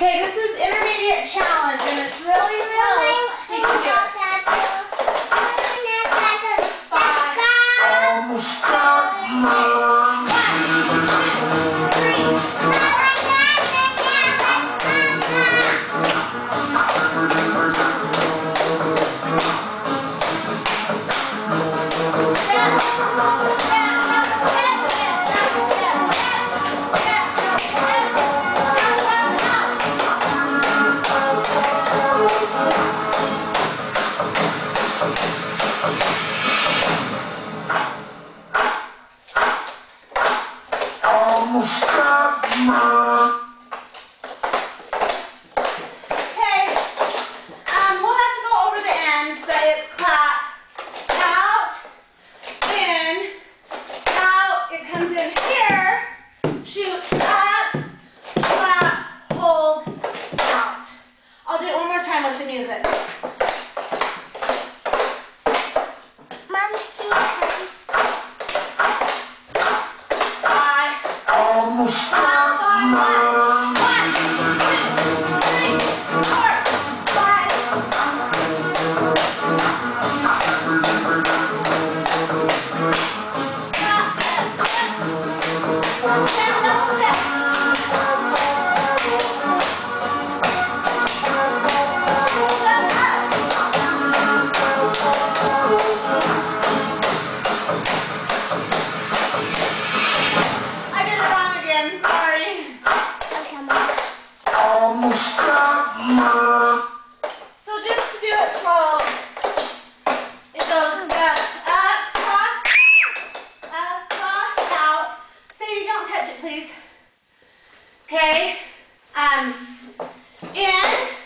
Okay, this is intermediate challenge, and it's really really So you can do it. Five. Almost got Bye. Okay? Um, and